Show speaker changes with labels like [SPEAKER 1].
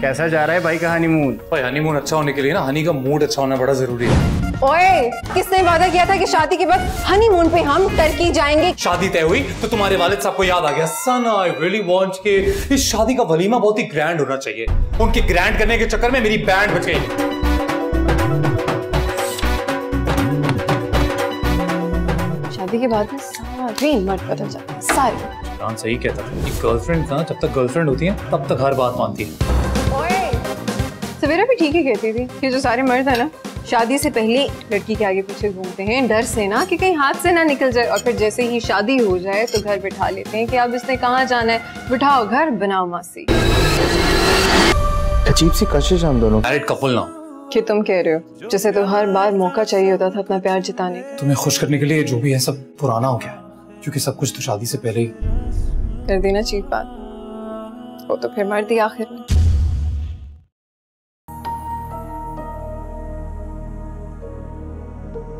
[SPEAKER 1] कैसा जा रहा है भाई का हनीमून
[SPEAKER 2] भाई हनीमून अच्छा होने के लिए ना हनी का मूड अच्छा होना बड़ा ज़रूरी है।
[SPEAKER 3] ओए किसने वादा किया था कि शादी के बाद हनीमून पे हम टर्की जाएँगे?
[SPEAKER 2] शादी तय हुई तो तुम्हारे वालिद साहब को याद आ गया। सन आई रियली वांट के इस शादी का वलीमा बहुत ही ग्रैंड होना चाहिए। उनके ग्रैंड करने के चक्कर में मेरी बैंड बच गई।
[SPEAKER 3] शादी के बाद सारी मर्द बदल जाते हैं सारे।
[SPEAKER 2] सही कहता था गर्लफ्रेंड ना जब तक गर्लफ्रेंड होती है तब तक हर बात मानती है।
[SPEAKER 3] सवेरा भी ठीक ही कहती थी कि जो सारे मर्द है ना शादी से पहले लड़की के आगे पीछे घूमते हैं डर से ना कि कहीं हाथ से ना निकल जाए और फिर जैसे ही शादी हो जाए तो घर बिठा लेते हैं कि अब इसने कहाँ जाना है। बिठाओ घर बनाओ मासी
[SPEAKER 4] अजीब सी कशिश हम दोनों।
[SPEAKER 2] मैरिड कपल ना।
[SPEAKER 3] कि तुम कह रहे हो जैसे तो हर बार मौका चाहिए होता था अपना प्यार जिताने का।
[SPEAKER 2] तुम्हें खुश करने के लिए जो भी है सब पुराना हो गया। क्योंकि सब कुछ तो शादी से पहले ही।
[SPEAKER 3] कर देना चीप बात। वो तो फिर मर्द ही आखिर में। you.